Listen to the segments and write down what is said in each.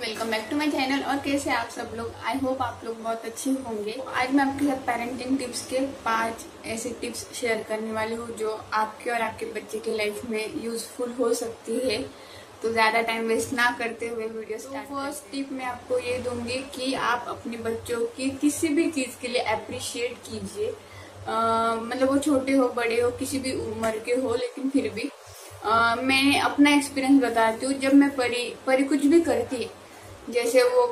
Welcome back to my channel और कैसे आप सब लोग? आई होप आप लोग बहुत अच्छे होंगे। आज मैं आपके साथ पेरेंटिंग टिप्स के पाँच ऐसे टिप्स शेयर करने वाली हूँ जो आपके और आपके बच्चे की लाइफ में यूजफुल हो सकती है। तो ज़्यादा टाइम वेस्ट ना करते हुए वीडियो तो फ़र्स्ट टिप मैं आपको ये दूँगी कि आप अपने बच्चों की किसी भी चीज़ के लिए अप्रिशिएट कीजिए। मतलब वो छोटे हो बड़े हो किसी भी उम्र के हो लेकिन फिर भी। आ, मैं अपना एक्सपीरियंस बताती हूँ। जब मैं परी परी कुछ भी करती जैसे वो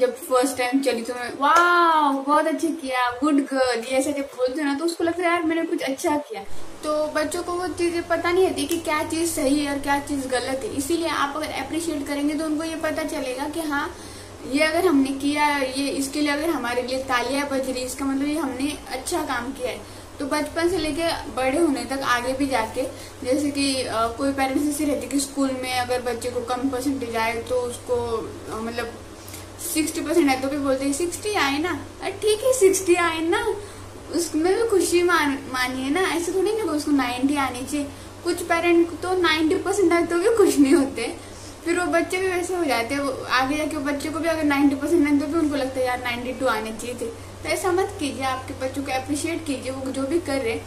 जब फ़र्स्ट टाइम चली तो मैं वाह बहुत अच्छा किया गुड गर्ल ये ऐसा जब बोलते ना तो उसको लगता है, यार, मैंने कुछ अच्छा किया। तो बच्चों को वो चीज़ें पता नहीं होती कि क्या चीज़ सही है और क्या चीज़ गलत है। इसीलिए आप अगर अप्रिशिएट करेंगे तो उनको ये पता चलेगा कि हाँ ये अगर हमने किया, ये इसके लिए अगर हमारे लिए तालियाँ बज रही इसका मतलब ये हमने अच्छा काम किया है। तो बचपन से लेके बड़े होने तक आगे भी जाके, जैसे कि कोई पेरेंट्स ऐसे रहते कि स्कूल में अगर बच्चे को कम परसेंटेज आए तो उसको मतलब सिक्सटी परसेंट आए तो भी बोलते हैं सिक्सटी आए ना? अरे ठीक है सिक्सटी आए ना। उसमें भी खुशी मान, मानिए ना, ऐसे थोड़ी ना उसको नाइन्टी आनी चाहिए। कुछ पेरेंट तो नाइन्टी परसेंट आए तो भी खुश नहीं होते। फिर वो बच्चे भी वैसे हो जाते हैं आगे जाके बच्चे को भी अगर नाइन्टी परसेंट आए तो भी उनको लगता है, यार नाइन्टी टू आने चाहिए थे। तो ऐसा मत कीजिए आपके बच्चों को अप्रिशिएट कीजिए, वो जो भी कर रहे हैं।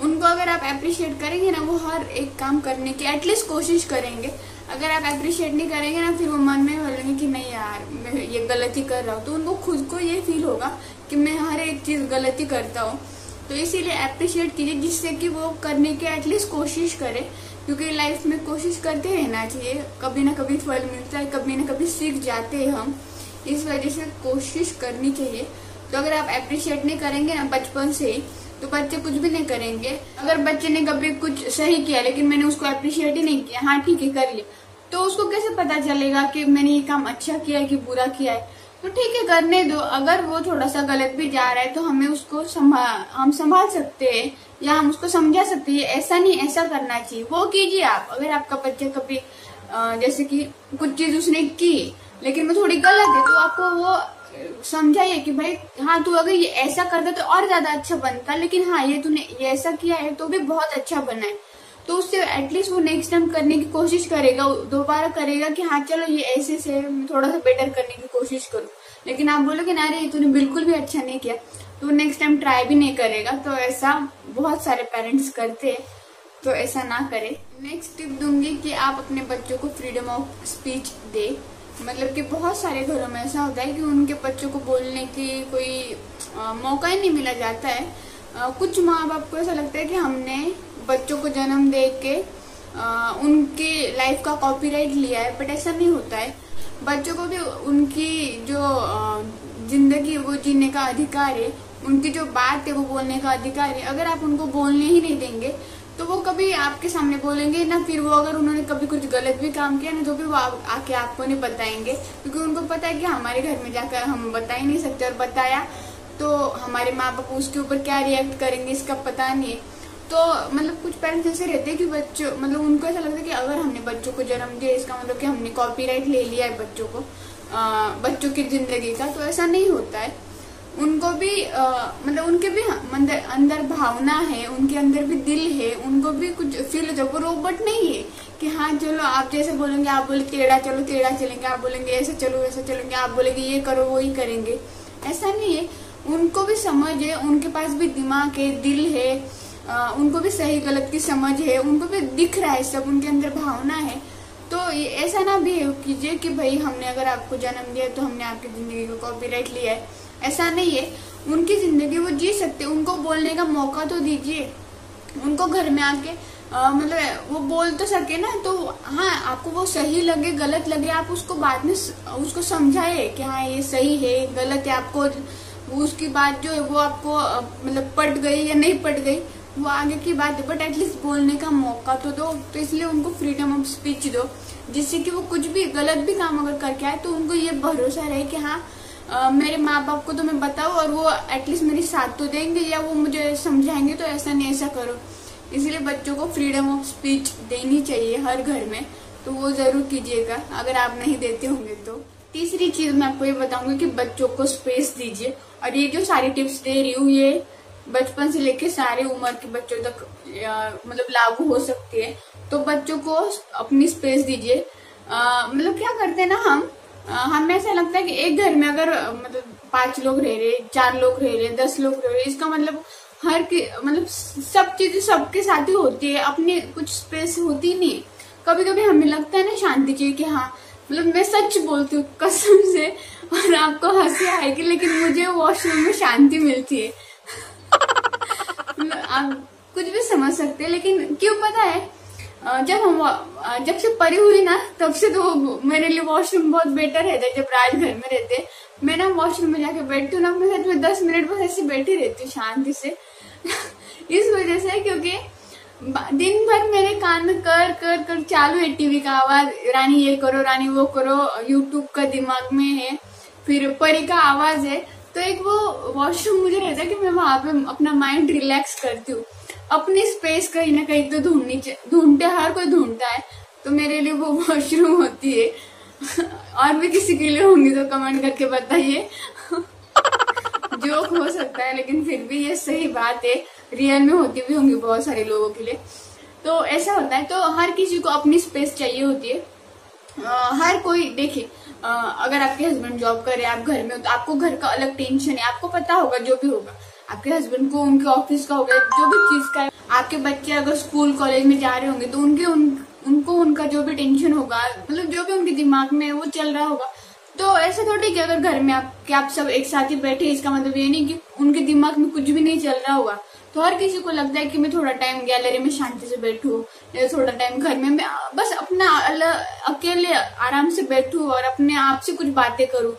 उनको अगर आप अप्रिशिएट करेंगे ना, वो हर एक काम करने की एटलीस्ट कोशिश करेंगे। अगर आप अप्रिशिएट नहीं करेंगे ना, फिर वो मन में बोलेंगे कि नहीं यार, मैं ये गलती कर रहा हूँ। तो उनको खुद को ये फील होगा कि मैं हर एक चीज़ गलती करता हूँ। तो इसीलिए अप्रिशिएट कीजिए, जिससे कि वो करने की एटलीस्ट कोशिश करे। क्योंकि लाइफ में कोशिश करते रहना चाहिए। कभी ना कभी फल मिलता है, कभी ना कभी सीख जाते हैं हम। इस वजह से कोशिश करनी चाहिए। तो अगर आप अप्रिशिएट नहीं करेंगे ना बचपन से ही तो बच्चे कुछ भी नहीं करेंगे। अगर बच्चे ने कभी कुछ सही किया, लेकिन मैंने उसको अप्रिशिएट ही नहीं किया हाँ ठीक है, कर लिया तो उसको कैसे पता चलेगा कि मैंने ये काम अच्छा किया है कि बुरा किया है? तो ठीक है, करने दो। अगर वो थोड़ा सा गलत भी जा रहा है तो हमें उसको संभाल हम संभाल सकते हैं, या हम उसको समझा सकते हैं, ऐसा नहीं, ऐसा करना चाहिए। वो कीजिए आप। अगर आपका बच्चा कभी जैसे कि कुछ चीज़ उसने की, लेकिन वो थोड़ी गलत है तो आपको वो समझाइए कि भाई हाँ तू अगर ये ऐसा करता तो और ज़्यादा अच्छा बनता। लेकिन हाँ ये तूने ये ऐसा किया है तो भी बहुत अच्छा बना है। तो उससे एटलीस्ट वो नेक्स्ट टाइम करने की कोशिश करेगा दोबारा करेगा कि हाँ चलो ये ऐसे से थोड़ा सा बेटर करने की कोशिश करूँ। लेकिन आप बोलोगे ना, अरे तूने बिल्कुल भी अच्छा नहीं किया। तो नेक्स्ट टाइम ट्राई भी नहीं करेगा। तो ऐसा बहुत सारे पेरेंट्स करते हैं तो ऐसा ना करें। नेक्स्ट टिप दूँगी कि आप अपने बच्चों को फ्रीडम ऑफ़ स्पीच दे। मतलब कि बहुत सारे घरों में ऐसा होता है कि उनके बच्चों को बोलने की कोई आ, मौका ही नहीं मिला जाता है। आ, कुछ माँ बाप को ऐसा लगता है कि हमने बच्चों को जन्म दे के आ, उनकी लाइफ का कॉपीराइट लिया है बट ऐसा नहीं होता है। बच्चों को भी उनकी जो ज़िंदगी वो जीने का अधिकार है। उनकी जो बात है वो बोलने का अधिकार है। अगर आप उनको बोलने ही नहीं देंगे तो वो कभी आपके सामने बोलेंगे ना फिर वो अगर उन्होंने कभी कुछ गलत भी काम किया ना तो भी वो आ, आके आपको नहीं बताएँगे क्योंकि उनको पता है कि हमारे घर में जाकर हम बता ही नहीं सकते और बताया तो हमारे माँ बाप उसके ऊपर क्या रिएक्ट करेंगे इसका पता नहीं। है तो मतलब कुछ पेरेंट्स ऐसे रहते हैं कि बच्चों मतलब उनको ऐसा लगता है कि अगर हमने बच्चों को जन्म दिया इसका मतलब कि हमने कॉपीराइट ले लिया है बच्चों को आ, बच्चों की ज़िंदगी का तो ऐसा नहीं होता है। उनको भी आ, मतलब उनके भी अंदर अंदर भावना है उनके अंदर भी दिल है उनको भी कुछ फील है वो रोबोट नहीं है कि हाँ चलो आप जैसे बोलेंगे आप बोले टेढ़ा चलो टेढ़ा चलेंगे। आप बोलेंगे ऐसे चलो वैसे चलेंगे। आप बोलेंगे ये करो वो ही करेंगे। ऐसा नहीं है। उनको भी समझ है उनके पास भी दिमाग है दिल है आ, उनको भी सही गलत की समझ है उनको भी दिख रहा है सब उनके अंदर भावना है। तो ऐसा ना भी कीजिए कि भाई हमने अगर आपको जन्म दिया तो हमने आपकी ज़िंदगी को कॉपीराइट लिया है। ऐसा नहीं है। उनकी ज़िंदगी वो जी सकते उनको बोलने का मौका तो दीजिए। उनको घर में आके मतलब वो बोल तो सके ना तो हाँ आपको वो सही लगे, गलत लगे, आप उसको बाद में उसको समझाए कि हाँ ये सही है, गलत है। आपको उसकी बात जो है, वो आपको मतलब पट गई या नहीं पट गई, वो आगे की बात है। बट एटलीस्ट बोलने का मौका तो दो। तो इसलिए उनको फ्रीडम ऑफ़ स्पीच दो, जिससे कि वो कुछ भी, गलत भी काम अगर करके आए तो उनको ये भरोसा रहे कि हाँ मेरे माँ बाप को तो मैं बताऊँ और वो एटलीस्ट मेरी साथ तो देंगे या वो मुझे समझाएँगे तो ऐसा नहीं, ऐसा करो। इसलिए बच्चों को फ्रीडम ऑफ़ स्पीच देनी चाहिए हर घर में तो वो ज़रूर कीजिएगा, अगर आप नहीं देते होंगे तो। तीसरी चीज़ मैं आपको ये बताऊँगी कि बच्चों को स्पेस दीजिए। और ये जो सारी टिप्स दे रही हूँ, ये बचपन से लेके सारे उम्र के बच्चों तक मतलब लागू हो सकती है। तो बच्चों को अपनी स्पेस दीजिए। मतलब क्या करते हैं ना हम हमें ऐसा लगता है कि एक घर में अगर मतलब पाँच लोग रह रहे, चार लोग रह रहे, दस लोग रह रहे, इसका मतलब हर के मतलब सब चीज़ें सबके साथ ही होती है, अपनी कुछ स्पेस होती नहीं। कभी कभी हमें लगता है ना शांति चाहिए कि हाँ मतलब मैं सच बोलती हूँ, कसम से, और आपको हँसी आएगी, लेकिन मुझे वॉशरूम में शांति मिलती है। आप कुछ भी समझ सकते हैं, लेकिन क्यों पता है? जब हम जब से परी हुई ना, तब से तो मेरे लिए वॉशरूम बहुत बेटर है जब राज घर में रहते। मैं ना वॉशरूम में जाके बैठती हूँ ना मैं सच में दस मिनट बस ऐसे बैठी रहती हूँ शांति से। इस वजह से क्योंकि दिन भर मेरे कान में कर कर कर चालू है टीवी का आवाज़, रानी ये करो, रानी वो करो यूट्यूब का दिमाग में है, फिर परी का आवाज़ है। तो एक वो वॉशरूम मुझे रहता है कि मैं वहाँ पे अपना माइंड रिलैक्स करती हूँ। अपनी स्पेस कहीं ना कहीं तो ढूंढनी ढूंढते हर कोई ढूंढता है। तो मेरे लिए वो वॉशरूम होती है। और भी किसी के लिए होंगी तो कमेंट करके बताइए। जोक हो सकता है लेकिन फिर भी ये सही बात है। रियल में होती भी होंगी बहुत सारे लोगों के लिए। तो ऐसा होता है तो हर किसी को अपनी स्पेस चाहिए होती है। आ, हर कोई देखिए अगर आपके हस्बैंड जॉब कर रहे हैं आप घर में हो तो आपको घर का अलग टेंशन है। आपको पता होगा जो भी होगा। आपके हस्बैंड को उनके ऑफ़िस का हो गया जो भी चीज़ का आपके बच्चे अगर स्कूल कॉलेज में जा रहे होंगे तो उनके उन, उनको उनका जो भी टेंशन होगा मतलब जो भी उनके दिमाग में वो चल रहा होगा। तो ऐसा थोड़ी कि अगर घर में आप कि आप सब एक साथ ही बैठे इसका मतलब ये नहीं कि उनके दिमाग में कुछ भी नहीं चल रहा होगा। तो हर किसी को लगता है कि मैं थोड़ा टाइम गैलरी में शांति से बैठू या थोड़ा टाइम घर में मैं बस अपना अकेले आराम से बैठू और अपने आप से कुछ बातें करूँ।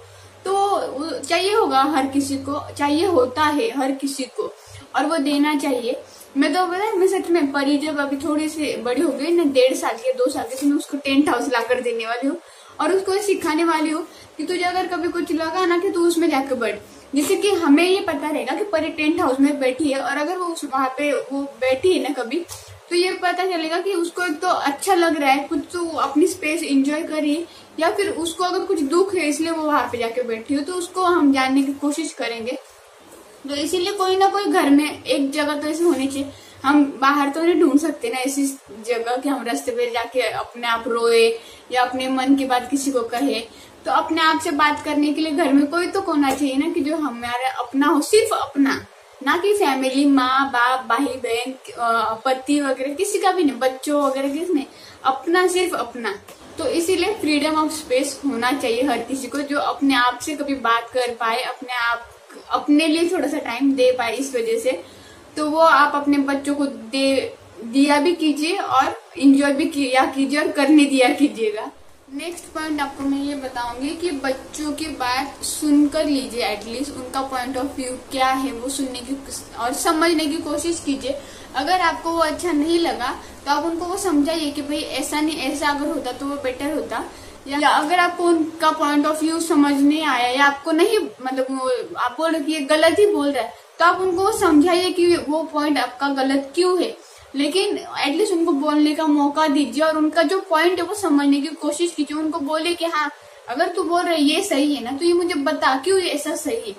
तो चाहिए होगा हर किसी को, चाहिए होता है हर किसी को, और वो देना चाहिए। मैं तो पता मैं सच में परी जब अभी थोड़ी सी बड़ी हो गई ना डेढ़ साल की, दो साल की तो मैं उसको टेंट हाउस ला कर देने वाली हूँ, और उसको सिखाने वाली हूँ कि तुझे अगर कभी कुछ लगा ना कि तू उसमें जाकर बैठ। जिससे कि हमें ये पता रहेगा कि परी टेंट हाउस में बैठी है, और अगर वो उस वहाँ पे वो बैठी है ना कभी तो ये पता चलेगा कि उसको एक तो अच्छा लग रहा है कुछ तो अपनी स्पेस एंजॉय करी, या फिर उसको अगर कुछ दुख है, इसलिए वो वहाँ पे जाके बैठी हो तो उसको हम जानने की कोशिश करेंगे। तो इसीलिए कोई ना कोई घर में एक जगह तो ऐसे होनी चाहिए। हम बाहर तो नहीं ढूंढ सकते ना ऐसी जगह कि हम रास्ते पे जाके अपने आप रोए, या अपने मन की बात किसी को कहे। तो अपने आप से बात करने के लिए घर में कोई तो कोना चाहिए ना कि जो हमारा अपना हो, सिर्फ़ अपना। ना कि फैमिली माँ, बाप, भाई, बहन पति वगैरह, किसी का भी नहीं, बच्चों वगैरह किस नहीं अपना, सिर्फ़ अपना। तो इसीलिए फ्रीडम ऑफ़ स्पेस होना चाहिए हर किसी को जो अपने आप से कभी बात कर पाए, अपने आप, अपने लिए थोड़ा सा टाइम दे पाए इस वजह से। तो वो आप अपने बच्चों को दे, दिया भी कीजिए और इंजॉय भी किया कीजिए और करने दिया कीजिएगा। नेक्स्ट पॉइंट आपको मैं ये बताऊँगी कि बच्चों की बात सुनकर लीजिए एटलीस्ट उनका पॉइंट ऑफ़ व्यू क्या है वो सुनने की और समझने की कोशिश कीजिए। अगर आपको वो अच्छा नहीं लगा तो आप उनको वो समझाइए कि भाई ऐसा नहीं ऐसा अगर होता तो वो बेटर होता। या, अगर आपको उनका पॉइंट ऑफ़ व्यू समझ नहीं आया या आपको नहीं मतलब आप बोल रहे ये गलत ही बोल रहा है तो आप उनको समझाइए कि वो पॉइंट आपका गलत क्यों है। लेकिन एटलीस्ट उनको बोलने का मौका दीजिए और उनका जो पॉइंट है वो समझने की कोशिश कीजिए। उनको बोले कि हाँ अगर तू बोल रहे ये सही है ना तो ये मुझे बता, क्यों ऐसा सही है?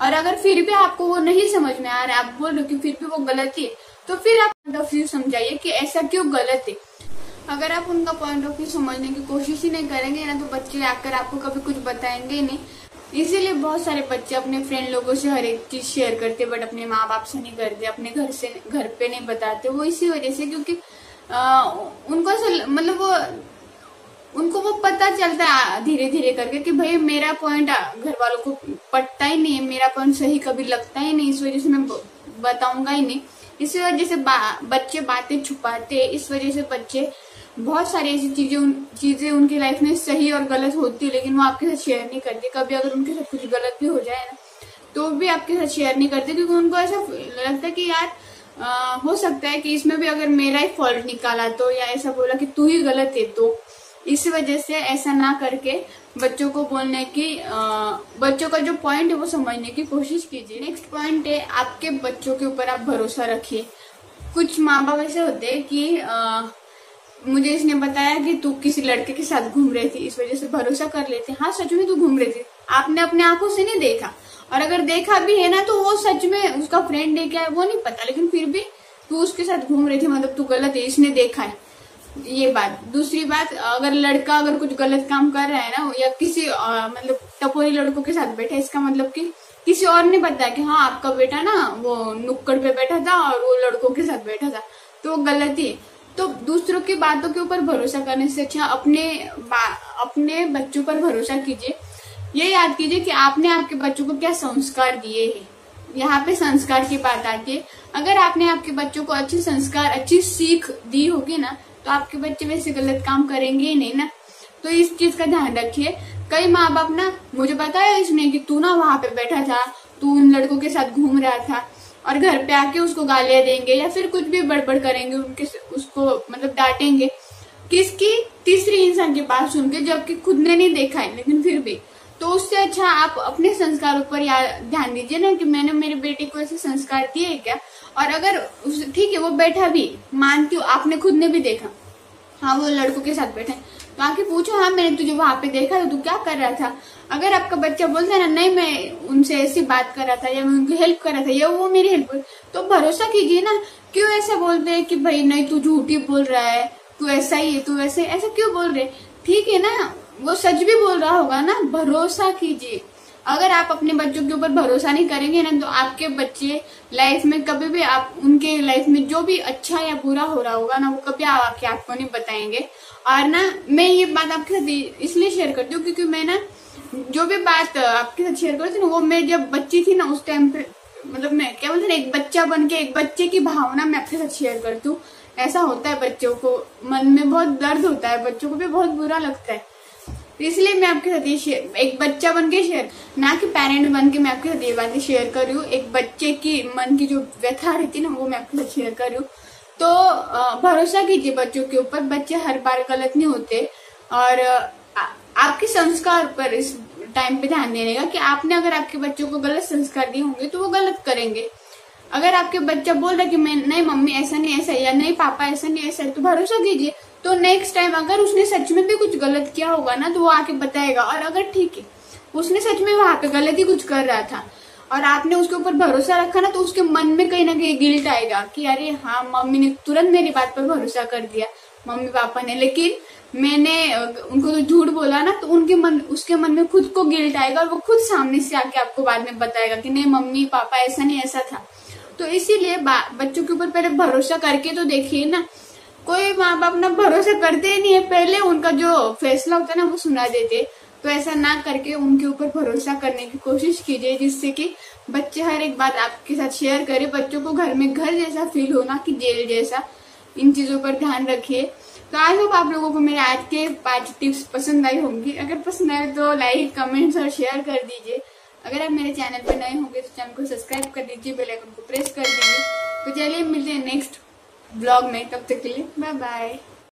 और अगर फिर भी आपको वो नहीं समझ में आ रहा है, आप बोल रहे हो कि फिर भी वो गलत है तो फिर आप पॉइंट ऑफ़ व्यू समझाइए कि ऐसा क्यों गलत है। अगर आप उनका पॉइंट ऑफ़ व्यू समझने की कोशिश ही नहीं करेंगे ना तो बच्चे आकर आपको कभी कुछ बताएँगे नहीं। इसीलिए बहुत सारे बच्चे अपने फ्रेंड लोगों से हर एक चीज़ शेयर करते बट अपने माँ बाप से नहीं करते अपने घर से घर पे नहीं बताते। वो इसी वजह से क्योंकि आ, उनको मतलब वो उनको वो पता चलता है धीरे धीरे करके कि भाई मेरा पॉइंट घर वालों को पटता ही नहीं मेरा पॉइंट सही कभी लगता ही नहीं इस वजह से मैं बताऊँगा ही नहीं। इसी वजह से बच्चे बातें छुपाते इस वजह से बच्चे बहुत सारी ऐसी चीज़ें चीज़ें उनकी लाइफ में सही और गलत होती है लेकिन वो आपके साथ शेयर नहीं करते। कभी अगर उनके साथ कुछ गलत भी हो जाए ना तो भी आपके साथ शेयर नहीं करते क्योंकि उनको ऐसा लगता है कि यार आ, हो सकता है कि इसमें भी अगर मेरा ही फॉल्ट निकाला तो या ऐसा बोला कि तू ही गलत है तो इस वजह से ऐसा ना करके बच्चों को बोलने की आ, बच्चों का जो पॉइंट है वो समझने की कोशिश कीजिए। नेक्स्ट पॉइंट है आपके बच्चों के ऊपर आप भरोसा रखिए। कुछ माँ बाप ऐसे होते हैं कि आ, मुझे इसने बताया कि तू किसी लड़के के साथ घूम रही थी, इस वजह से भरोसा कर लेते। हाँ सच में तू घूम रही थी। आपने अपने आँखों से नहीं देखा। और अगर देखा भी है ना तो वो सच में उसका फ्रेंड है क्या है वो नहीं पता। लेकिन फिर भी तू उसके साथ घूम रही थी मतलब तू गलत है, इसने देखा है। ये बात। दूसरी बात, अगर लड़का अगर कुछ गलत काम कर रहा है ना, या किसी मतलब टपोरी लड़कों के साथ बैठा इसका मतलब कि किसी और ने बताया कि हाँ आपका बेटा ना, वो नुक्कड़ पे बैठा था और वो लड़कों के साथ बैठा था। तो गलत। ही तो दूसरों की बातों के ऊपर भरोसा करने से अच्छा अपने अपने बच्चों पर भरोसा कीजिए। ये याद कीजिए कि आपने आपके बच्चों को क्या संस्कार दिए हैं। यहाँ पे संस्कार की बात आती है। अगर आपने आपके बच्चों को अच्छे संस्कार, अच्छी सीख दी होगी ना तो आपके बच्चे वैसे गलत काम करेंगे ही नहीं ना। तो इस चीज़ का ध्यान रखिए। कई माँ बाप ना, मुझे बताया इसने कि तू ना वहाँ पे बैठा था, तू उन लड़कों के साथ घूम रहा था। और घर पे आके उसको गालियाँ देंगे या फिर कुछ भी बड़बड़ करेंगे, उनके उसको मतलब डांटेंगे। किसकी? तीसरी इंसान की बात सुन के जबकि खुद ने नहीं देखा है, लेकिन फिर भी। तो उससे अच्छा आप अपने संस्कारों पर ध्यान दीजिए ना कि मैंने मेरे बेटे को ऐसे संस्कार दिए क्या? और अगर ठीक है, वो बैठा भी, मानती हूँ, आपने खुद ने भी देखा। हाँ वो लड़कों के साथ बैठे तो आके पूछो हाँ मैंने तुझे वहाँ पे देखा था, तू क्या कर रहा था? अगर आपका बच्चा बोलता है ना, नहीं, मैं उनसे ऐसी बात कर रहा था, या मैं उनकी हेल्प कर रहा था, या वो मेरी हेल्प तो भरोसा कीजिए ना, क्यों ऐसा बोलते हैं कि भाई, नहीं, तू झूठी बोल रहा है, तू ऐसा ही है, तू ऐसे ऐसा क्यों बोल रहे ठीक है ना, वो सच भी बोल रहा होगा ना, भरोसा कीजिए। अगर आप अपने बच्चों के ऊपर भरोसा नहीं करेंगे ना तो आपके बच्चे लाइफ में कभी भी आप, उनके लाइफ में जो भी अच्छा या बुरा हो रहा होगा ना, वो कभी आके आपको नहीं बताएँगे। और ना, मैं ये बात आपके साथ इसलिए शेयर करती हूँ क्योंकि मैं ना, जो भी बात आपके साथ शेयर करती हूँ वो मैं जब बच्ची थी ना, उस टाइम पे मतलब मैं क्या बोलते ना, एक बच्चा बन के एक बच्चे की भावना मैं आपके साथ शेयर करती हूँ। ऐसा होता है बच्चों को, मन में बहुत दर्द होता है, बच्चों को भी बहुत बुरा लगता है। तो इसलिए मैं आपके साथ ये शेयर एक बच्चा बन के शेयर ना कि पेरेंट बन के मैं आपके साथ ये बातें शेयर कर रही हूँ, एक बच्चे की, मन की जो व्यथा रहती है ना, वो मैं आपके साथ शेयर कर रही हूँ। तो भरोसा कीजिए बच्चों के ऊपर, बच्चे हर बार गलत नहीं होते। और आपके संस्कार पर इस टाइम पे ध्यान देने का कि आपने अगर आपके बच्चों को गलत संस्कार दिए होंगे तो वो गलत करेंगे। अगर आपके बच्चा बोल रहा कि मैं, नहीं मम्मी, ऐसा नहीं, ऐसा या, नहीं पापा, ऐसा नहीं, ऐसा तो भरोसा कीजिए। तो नेक्स्ट टाइम अगर उसने सच में भी कुछ गलत किया होगा ना तो वो आके बताएगा। और अगर ठीक है, उसने सच में वहाँ पे गलत ही कुछ कर रहा था और आपने उसके ऊपर भरोसा रखा ना तो उसके मन में कहीं ना कहीं गिल्ट आएगा कि अरे हाँ मम्मी ने तुरंत मेरी बात पर भरोसा कर दिया, मम्मी पापा ने। लेकिन मैंने, उनको तो झूठ बोला ना तो उनके मन, उसके मन में खुद को गिल्ट आएगा और वो खुद सामने से आके आपको बाद में बताएगा कि नहीं, मम्मी, पापा, ऐसा नहीं, ऐसा था। तो इसीलिए बच्चों के ऊपर पहले भरोसा करके तो देखिए ना, कोई माँ बाप ना भरोसा करते ही नहीं है। पहले उनका जो फैसला होता है ना, वो सुना देते। तो ऐसा ना करके उनके ऊपर भरोसा करने की कोशिश कीजिए, जिससे कि बच्चे हर एक बात आपके साथ शेयर करे। बच्चों को घर में घर जैसा फील हो ना कि जेल जैसा। इन चीज़ों पर ध्यान रखिए। तो आई होप आप लोगों को मेरे आज के पाँच टिप्स पसंद आई होंगी। अगर पसंद आए तो लाइक कमेंट्स और शेयर कर दीजिए। अगर आप मेरे चैनल पर नए होंगे तो चैनल को सब्सक्राइब कर दीजिए बेल आइकन को प्रेस कर दीजिए। तो चलिए मिलते हैं नेक्स्ट ब्लॉग में। तब तक के लिए बाय बाय